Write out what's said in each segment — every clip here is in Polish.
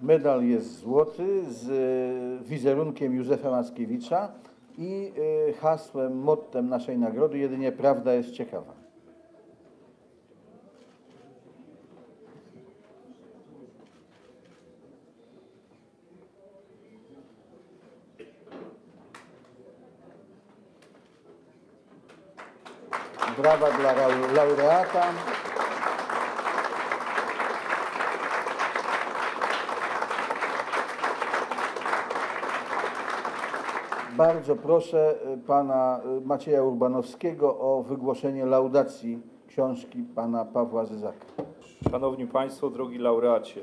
Medal jest złoty z e, wizerunkiem Józefa Mackiewicza i e, hasłem, mottem naszej nagrody jedynie prawda jest ciekawa. Brawa dla lau- laureata. Bardzo proszę y, pana y, Macieja Urbanowskiego o wygłoszenie laudacji książki pana Pawła Zyzaka. Szanowni Państwo, drogi laureacie,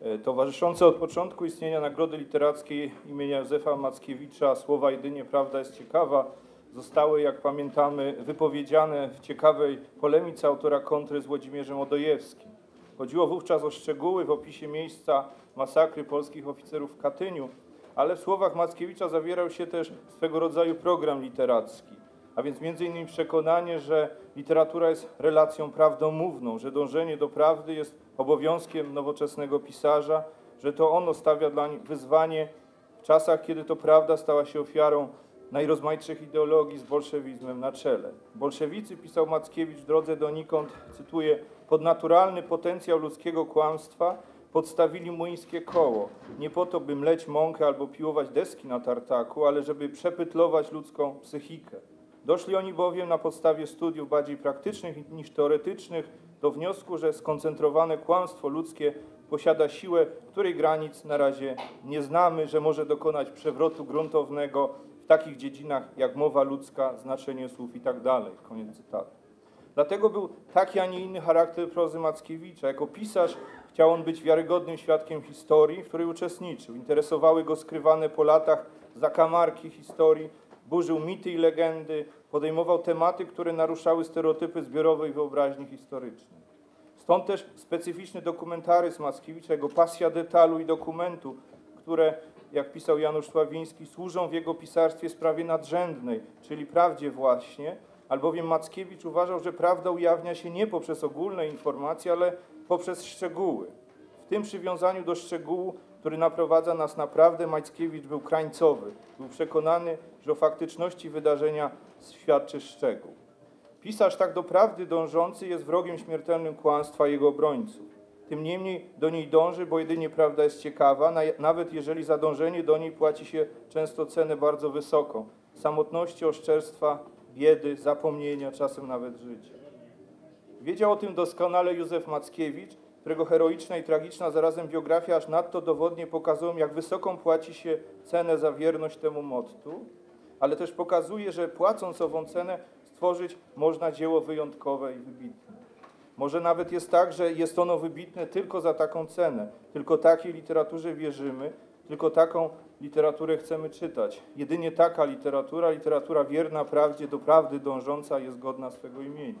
e, towarzyszące od początku istnienia Nagrody Literackiej imienia Józefa Mackiewicza słowa jedynie prawda jest ciekawa zostały, jak pamiętamy, wypowiedziane w ciekawej polemice autora kontry z Włodzimierzem Odojewskim. Chodziło wówczas o szczegóły w opisie miejsca masakry polskich oficerów w Katyniu, ale w słowach Mackiewicza zawierał się też swego rodzaju program literacki, a więc innymi przekonanie, że literatura jest relacją prawdomówną, że dążenie do prawdy jest obowiązkiem nowoczesnego pisarza, że to ono stawia dla nich wyzwanie w czasach, kiedy to prawda stała się ofiarą najrozmaitszych ideologii z bolszewizmem na czele. Bolszewicy, pisał Mackiewicz w drodze donikąd, cytuję, pod naturalny potencjał ludzkiego kłamstwa podstawili młyńskie koło, nie po to, by mleć mąkę albo piłować deski na tartaku, ale żeby przepytlować ludzką psychikę. Doszli oni bowiem na podstawie studiów bardziej praktycznych niż teoretycznych do wniosku, że skoncentrowane kłamstwo ludzkie posiada siłę, której granic na razie nie znamy, że może dokonać przewrotu gruntownego w takich dziedzinach jak mowa ludzka, znaczenie słów itd. Koniec cytatu. Dlatego był taki, a nie inny charakter prozy Mackiewicza. Jako pisarz chciał on być wiarygodnym świadkiem historii, w której uczestniczył. Interesowały go skrywane po latach zakamarki historii, burzył mity i legendy, podejmował tematy, które naruszały stereotypy zbiorowej wyobraźni historycznej. Stąd też specyficzny dokumentaryzm Mackiewicza, jego pasja detalu i dokumentu, które, jak pisał Janusz Sławiński, służą w jego pisarstwie sprawie nadrzędnej, czyli prawdzie właśnie, albowiem Mackiewicz uważał, że prawda ujawnia się nie poprzez ogólne informacje, ale poprzez szczegóły. W tym przywiązaniu do szczegółu, który naprowadza nas na prawdę, Mackiewicz był krańcowy. Był przekonany, że o faktyczności wydarzenia świadczy szczegół. Pisarz tak do prawdy dążący jest wrogiem śmiertelnym kłamstwa jego obrońców. Tym niemniej do niej dąży, bo jedynie prawda jest ciekawa, na- nawet jeżeli za dążenie do niej płaci się często cenę bardzo wysoką. Samotności, oszczerstwa, biedy, zapomnienia, czasem nawet życia. Wiedział o tym doskonale Józef Mackiewicz, którego heroiczna i tragiczna zarazem biografia aż nadto dowodnie pokazują, jak wysoką płaci się cenę za wierność temu mottu, ale też pokazuje, że płacąc ową cenę stworzyć można dzieło wyjątkowe i wybitne. Może nawet jest tak, że jest ono wybitne tylko za taką cenę. Tylko takiej literaturze wierzymy, tylko taką literaturę chcemy czytać. Jedynie taka literatura, literatura wierna prawdzie, do prawdy dążąca jest godna swego imienia.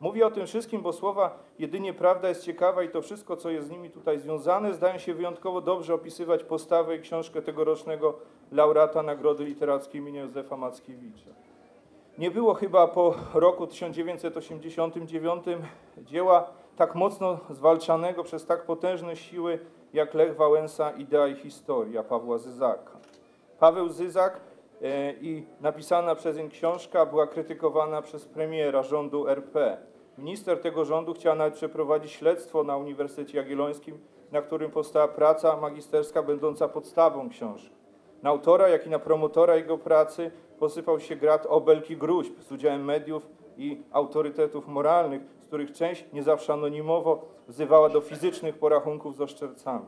Mówię o tym wszystkim, bo słowa jedynie prawda jest ciekawa i to wszystko, co jest z nimi tutaj związane, zdają się wyjątkowo dobrze opisywać postawę i książkę tegorocznego laureata Nagrody Literackiej imienia Józefa Mackiewicza. Nie było chyba po roku 1989 dzieła tak mocno zwalczanego przez tak potężne siły jak Lech Wałęsa Idea i Historia Pawła Zyzaka. Paweł Zyzak e, i napisana przez niego książka była krytykowana przez premiera rządu RP. Minister tego rządu chciał nawet przeprowadzić śledztwo na Uniwersytecie Jagiellońskim, na którym powstała praca magisterska będąca podstawą książki. Na autora, jak i na promotora jego pracy posypał się grad obelg i gruźb z udziałem mediów i autorytetów moralnych, których część, nie zawsze anonimowo, wzywała do fizycznych porachunków z oszczercami.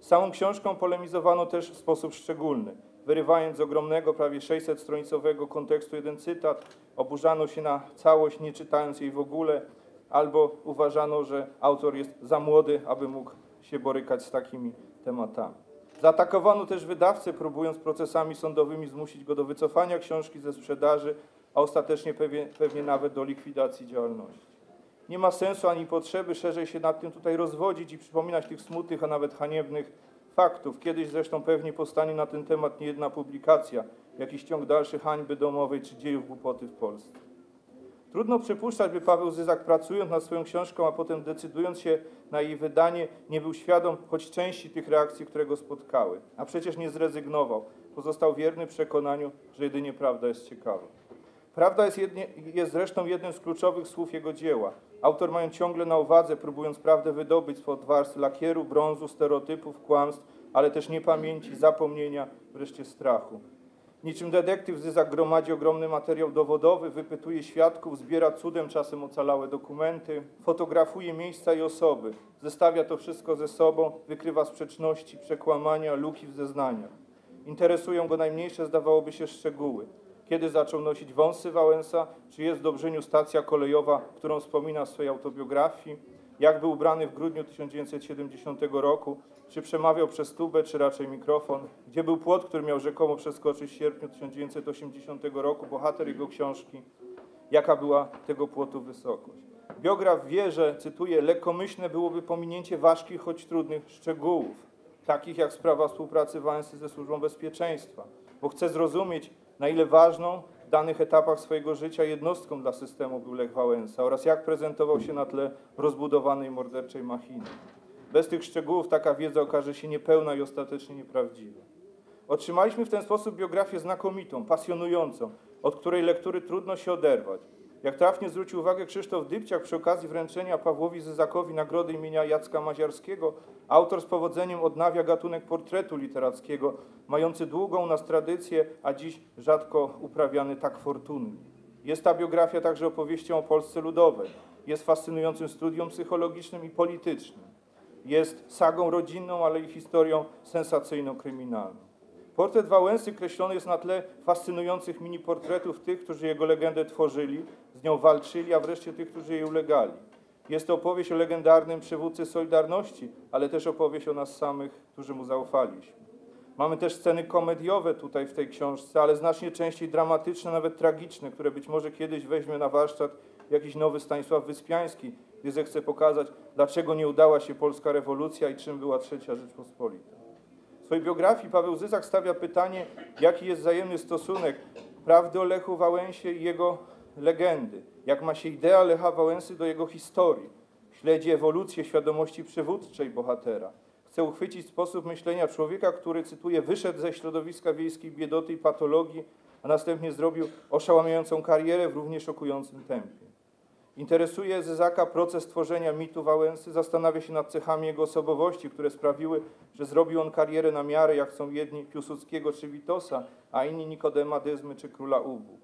Z książką polemizowano też w sposób szczególny. Wyrywając z ogromnego, prawie 600-stronicowego kontekstu jeden cytat, oburzano się na całość, nie czytając jej w ogóle, albo uważano, że autor jest za młody, aby mógł się borykać z takimi tematami. Zaatakowano też wydawcę, próbując procesami sądowymi zmusić go do wycofania książki ze sprzedaży, a ostatecznie pewnie, pewnie nawet do likwidacji działalności. Nie ma sensu ani potrzeby szerzej się nad tym tutaj rozwodzić i przypominać tych smutnych, a nawet haniebnych faktów. Kiedyś zresztą pewnie powstanie na ten temat niejedna publikacja, jakiś ciąg dalszy hańby domowej czy dziejów głupoty w Polsce. Trudno przypuszczać, by Paweł Zyzak pracując nad swoją książką, a potem decydując się na jej wydanie, nie był świadom choć części tych reakcji, które go spotkały. A przecież nie zrezygnował. Pozostał wierny przekonaniu, że jedynie prawda jest ciekawa. Prawda jest, jednie, jest zresztą jednym z kluczowych słów jego dzieła. Autor mają ciągle na uwadze, próbując prawdę wydobyć spod warstw lakieru, brązu, stereotypów, kłamstw, ale też niepamięci, zapomnienia, wreszcie strachu. Niczym detektyw Zyzak gromadzi ogromny materiał dowodowy, wypytuje świadków, zbiera cudem czasem ocalałe dokumenty, fotografuje miejsca i osoby, zestawia to wszystko ze sobą, wykrywa sprzeczności, przekłamania, luki w zeznaniach. Interesują go najmniejsze, zdawałoby się, szczegóły. Kiedy zaczął nosić wąsy Wałęsa, czy jest w Dobrzyniu stacja kolejowa, którą wspomina w swojej autobiografii, jak był ubrany w grudniu 1970 roku, czy przemawiał przez tubę, czy raczej mikrofon, gdzie był płot, który miał rzekomo przeskoczyć w sierpniu 1980 roku, bohater jego książki, jaka była tego płotu wysokość. Biograf wie, że, cytuję, lekkomyślne byłoby pominięcie ważkich, choć trudnych szczegółów, takich jak sprawa współpracy Wałęsy ze Służbą Bezpieczeństwa, bo chce zrozumieć, na ile ważną w danych etapach swojego życia jednostką dla systemu był Lech Wałęsa oraz jak prezentował się na tle rozbudowanej morderczej machiny. Bez tych szczegółów taka wiedza okaże się niepełna i ostatecznie nieprawdziwa. Otrzymaliśmy w ten sposób biografię znakomitą, pasjonującą, od której lektury trudno się oderwać. Jak trafnie zwrócił uwagę Krzysztof Dybciak przy okazji wręczenia Pawłowi Zyzakowi nagrody imienia Jacka Maziarskiego, autor z powodzeniem odnawia gatunek portretu literackiego, mający długą nas tradycję, a dziś rzadko uprawiany tak fortunnie. Jest ta biografia także opowieścią o Polsce Ludowej. Jest fascynującym studium psychologicznym i politycznym. Jest sagą rodzinną, ale i historią sensacyjno-kryminalną. Portret Wałęsy kreślony jest na tle fascynujących mini-portretów tych, którzy jego legendę tworzyli, z nią walczyli, a wreszcie tych, którzy jej ulegali. Jest to opowieść o legendarnym przywódcy Solidarności, ale też opowieść o nas samych, którzy mu zaufaliśmy. Mamy też sceny komediowe tutaj w tej książce, ale znacznie częściej dramatyczne, nawet tragiczne, które być może kiedyś weźmie na warsztat jakiś nowy Stanisław Wyspiański, gdy zechce pokazać, dlaczego nie udała się polska rewolucja i czym była trzecia Rzeczpospolita. Swojej biografii Paweł Zyzak stawia pytanie, jaki jest wzajemny stosunek prawdy o Lechu Wałęsie i jego legendy, jak ma się idea Lecha Wałęsy do jego historii. Śledzi ewolucję świadomości przywódczej bohatera. Chce uchwycić sposób myślenia człowieka, który, cytuję, wyszedł ze środowiska wiejskiej biedoty i patologii, a następnie zrobił oszałamiającą karierę w równie szokującym tempie. Interesuje Zyzaka proces tworzenia mitu Wałęsy, zastanawia się nad cechami jego osobowości, które sprawiły, że zrobił on karierę na miarę, jak chcą jedni Piłsudskiego czy Witosa, a inni Nikodema Dyzmy czy Króla Ubu.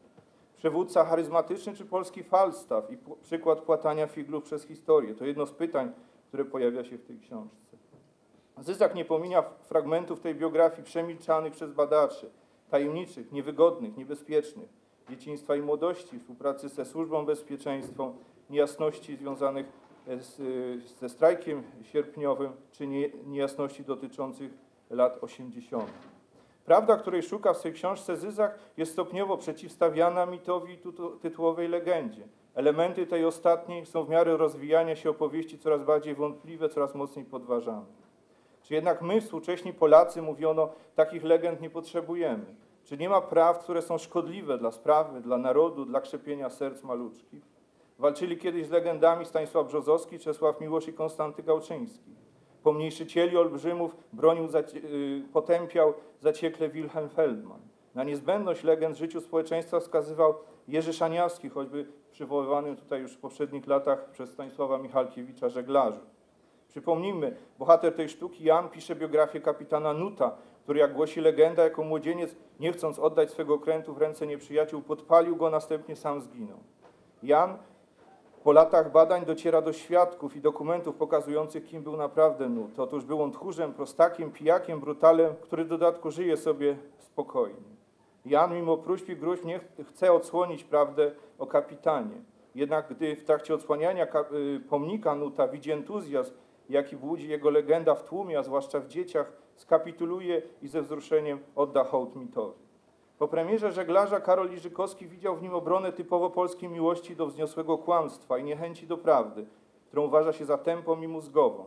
Przywódca charyzmatyczny czy polski Falstaff i przykład płatania figlów przez historię. To jedno z pytań, które pojawia się w tej książce. Zyzak nie pomija fragmentów tej biografii przemilczanych przez badaczy, tajemniczych, niewygodnych, niebezpiecznych, dzieciństwa i młodości, współpracy ze służbą bezpieczeństwa, niejasności związanych z, y, ze strajkiem sierpniowym, czy nie, niejasności dotyczących lat 80. Prawda, której szuka w swej książce Zyzak, jest stopniowo przeciwstawiana mitowi i tytułowej legendzie. Elementy tej ostatniej są w miarę rozwijania się opowieści coraz bardziej wątpliwe, coraz mocniej podważane. Czy jednak my, współcześni Polacy, mówiono, takich legend nie potrzebujemy? Czy nie ma praw, które są szkodliwe dla sprawy, dla narodu, dla krzepienia serc maluczkich? Walczyli kiedyś z legendami Stanisław Brzozowski, Czesław Miłosz i Konstanty Gałczyński. Pomniejszycieli olbrzymów bronił, y, potępiał zaciekle Wilhelm Feldman. Na niezbędność legend w życiu społeczeństwa wskazywał Jerzy Szaniawski, choćby przywoływanym tutaj już w poprzednich latach przez Stanisława Michalkiewicza żeglarzu. Przypomnijmy, bohater tej sztuki, Jan, pisze biografię kapitana Nuta, który, jak głosi legenda, jako młodzieniec, nie chcąc oddać swego okrętu w ręce nieprzyjaciół, podpalił go, następnie sam zginął. Jan po latach badań dociera do świadków i dokumentów pokazujących, kim był naprawdę Nut. Otóż był on tchórzem, prostakiem, pijakiem, brutalem, który w dodatku żyje sobie spokojnie. Jan, mimo próśb i gruźb, nie ch- chce odsłonić prawdę o kapitanie. Jednak gdy w trakcie odsłaniania y, pomnika Nuta widzi entuzjazm, jaki budzi jego legenda w tłumie, a zwłaszcza w dzieciach, skapituluje i ze wzruszeniem odda hołd mitowi. Po premierze żeglarza Karol Iżykowski widział w nim obronę typowo polskiej miłości do wzniosłego kłamstwa i niechęci do prawdy, którą uważa się za tępą i mózgową.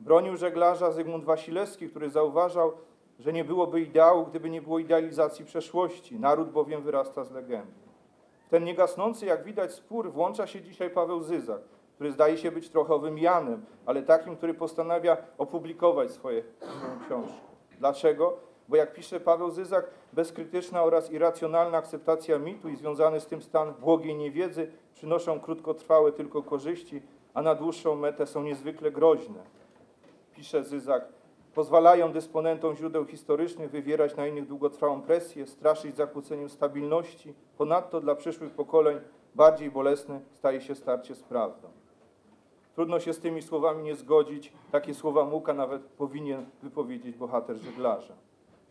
Bronił żeglarza Zygmunt Wasilewski, który zauważał, że nie byłoby ideału, gdyby nie było idealizacji przeszłości. Naród bowiem wyrasta z legendy. W ten niegasnący, jak widać, spór włącza się dzisiaj Paweł Zyzak, który zdaje się być trochę owym Janem, ale takim, który postanawia opublikować swoje swoją książkę. Dlaczego? Bo jak pisze Paweł Zyzak, bezkrytyczna oraz irracjonalna akceptacja mitu i związany z tym stan błogiej niewiedzy przynoszą krótkotrwałe tylko korzyści, a na dłuższą metę są niezwykle groźne. Pisze Zyzak, pozwalają dysponentom źródeł historycznych wywierać na innych długotrwałą presję, straszyć zakłóceniem stabilności. Ponadto dla przyszłych pokoleń bardziej bolesne staje się starcie z prawdą. Trudno się z tymi słowami nie zgodzić. Takie słowa Muka nawet powinien wypowiedzieć bohater żeglarza.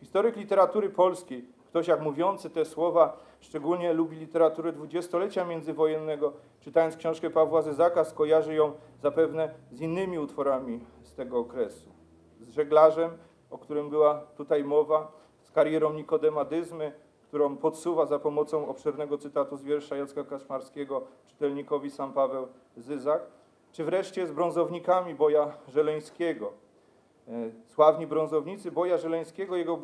Historyk literatury polskiej, ktoś jak mówiący te słowa, szczególnie lubi literaturę dwudziestolecia międzywojennego, czytając książkę Pawła Zyzaka, skojarzy ją zapewne z innymi utworami z tego okresu. Z żeglarzem, o którym była tutaj mowa, z karierą Nikodema Dyzmy, którą podsuwa za pomocą obszernego cytatu z wiersza Jacka Kaszmarskiego czytelnikowi sam Paweł Zyzak, czy wreszcie z brązownikami Boja Żeleńskiego. E, Sławni brązownicy Boja Żeleńskiego, jego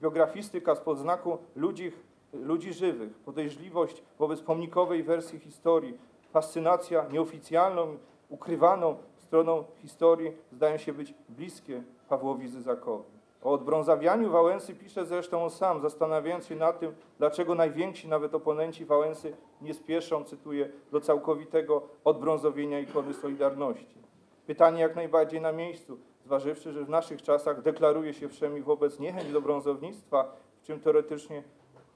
biografistyka z podznaku ludzi, ludzi żywych, podejrzliwość wobec pomnikowej wersji historii, fascynacja nieoficjalną, ukrywaną stroną historii zdają się być bliskie Pawłowi Zyzakowi. O odbrązawianiu Wałęsy pisze zresztą on sam, zastanawiając się nad tym, dlaczego najwięksi nawet oponenci Wałęsy nie spieszą, cytuję, do całkowitego odbrązowienia ikony Solidarności. Pytanie jak najbardziej na miejscu, zważywszy, że w naszych czasach deklaruje się wszemi wobec niechęć do brązownictwa, w czym teoretycznie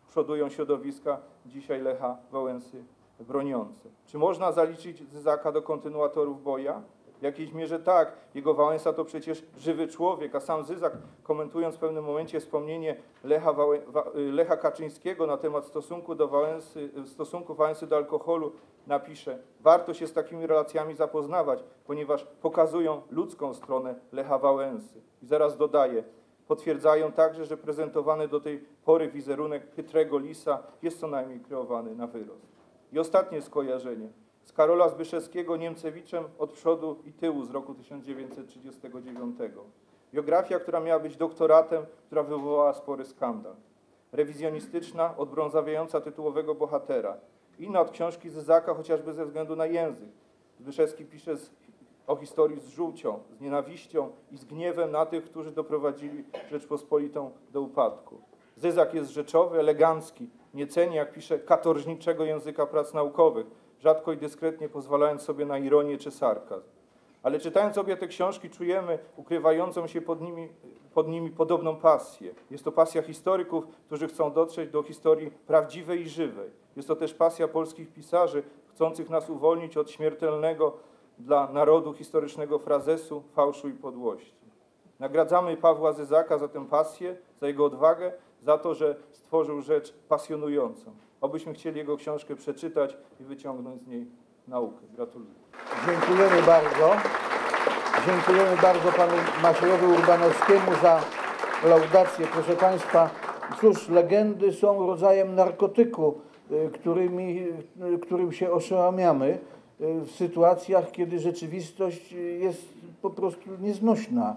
przodują środowiska dzisiaj Lecha Wałęsy broniące. Czy można zaliczyć Zyzaka do kontynuatorów boja? W jakiejś mierze tak. Jego Wałęsa to przecież żywy człowiek, a sam Zyzak, komentując w pewnym momencie wspomnienie Lecha, Wałę, Wa- y, Lecha Kaczyńskiego na temat stosunku, do Wałęsy, stosunku Wałęsy do alkoholu, napisze, warto się z takimi relacjami zapoznawać, ponieważ pokazują ludzką stronę Lecha Wałęsy. I zaraz dodaje, potwierdzają także, że prezentowany do tej pory wizerunek chytrego lisa jest co najmniej kreowany na wyrost. I ostatnie skojarzenie. Z Karola Zbyszewskiego Niemcewiczem od przodu i tyłu z roku 1939. Biografia, która miała być doktoratem, która wywołała spory skandal. Rewizjonistyczna, odbrązawiająca tytułowego bohatera. Inna od książki Zyzaka, chociażby ze względu na język. Zbyszewski pisze z, o historii z żółcią, z nienawiścią i z gniewem na tych, którzy doprowadzili Rzeczpospolitą do upadku. Zyzak jest rzeczowy, elegancki, nie ceni, jak pisze, katorżniczego języka prac naukowych, rzadko i dyskretnie pozwalając sobie na ironię czy sarkazm. Ale czytając obie te książki, czujemy ukrywającą się pod nimi, pod nimi podobną pasję. Jest to pasja historyków, którzy chcą dotrzeć do historii prawdziwej i żywej. Jest to też pasja polskich pisarzy, chcących nas uwolnić od śmiertelnego dla narodu historycznego frazesu, fałszu i podłości. Nagradzamy Pawła Zyzaka za tę pasję, za jego odwagę, za to, że stworzył rzecz pasjonującą. Obyśmy chcieli jego książkę przeczytać i wyciągnąć z niej naukę. Gratuluję. Dziękujemy bardzo. Dziękujemy bardzo panu Maciejowi Urbanowskiemu za laudację. Proszę państwa, cóż, legendy są rodzajem narkotyku, y, którymi, y, którym się oszałamiamy y, w sytuacjach, kiedy rzeczywistość jest po prostu nieznośna.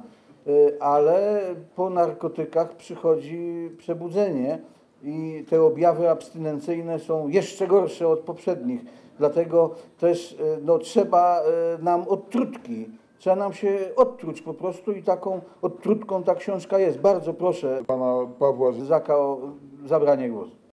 Ale po narkotykach przychodzi przebudzenie i te objawy abstynencyjne są jeszcze gorsze od poprzednich. Dlatego też e, no, trzeba e, nam odtrutki, trzeba nam się odtruć po prostu i taką odtrutką ta książka jest. Bardzo proszę pana Pawła Zaka o zabranie głosu.